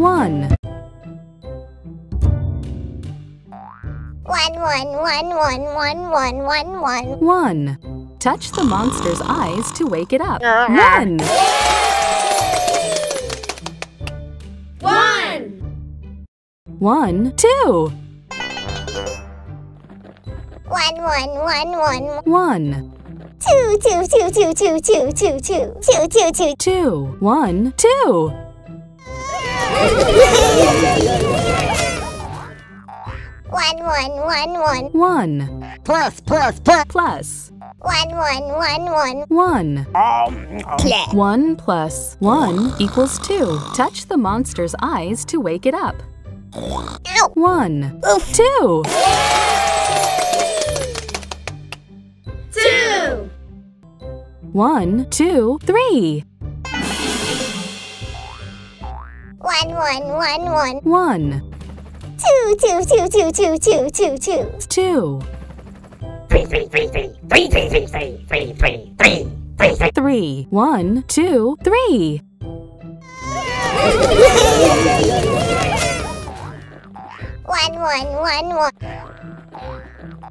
One. One, one, one, one, one, one, one, one. One. Touch the monster's eyes to wake it up. One. One. One, two. One, one, one, one. One. Two, two, two, two, two, two, two, two, two, two, two. Two. One, two. One, one, one, one. One. Plus, plus, plus. Plus. One, one, one, one. One. Um, um. Clap. One plus one equals two. Touch the monster's eyes to wake it up. Ow. One. Oof. Two. Two. One, two, three. One, one, one, one. One. Two, two, two, two, two, two, two, two. Two. Three, three, three, three. Three, three, three, three, three, three, three, three, three. Three. One, two, three. One, one, one, one.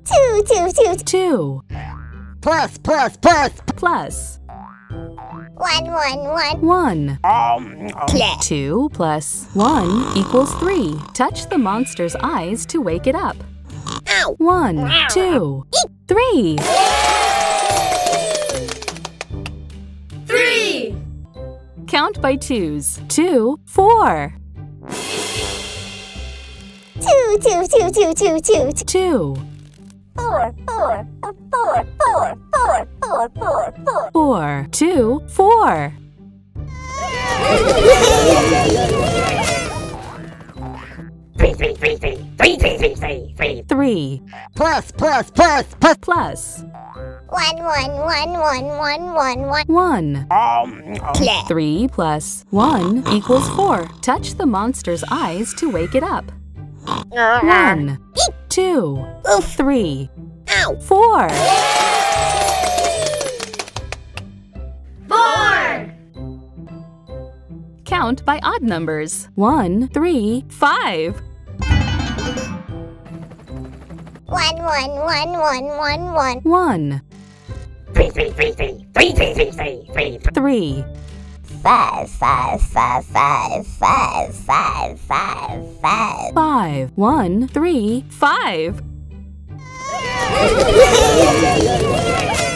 Two, two, two. Two. Plus, plus, plus. Plus. One, one, one. One. Um, um. Clap. Two plus one equals three. Touch the monster's eyes to wake it up. Ow. One, two, three. Three. Count by twos. Two, four. Two, two, two, two, two, two, two. Two. Four, four, four, four, four, four, four, four, four. Four. Two, four. Three, three, three, three. Three, three, three, three, three. Three. Plus, plus, plus, plus. Plus. One, one, one, one, one, one, one. One. Um, um. Clap. Three plus one equals four. Touch the monster's eyes to wake it up. Uh-huh. One. Two. Three. Ow. Four. Four. Count by odd numbers. One, three, five. One, one, one, one, one, one. One. Three, three, three, three. Three, three, three, three, three, three. Three. Five, five, five, five, five, five, five, five. Five. One, three, five.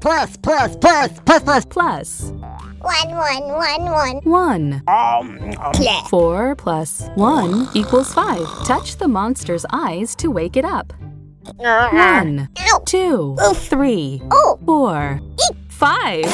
Plus, plus, plus, plus, plus. Plus. One, one, one, one. One. Um, um. Clap. Four plus one equals five. Touch the monster's eyes to wake it up. Uh-huh. One. Ow. Two. Three. Oh. Four. Five.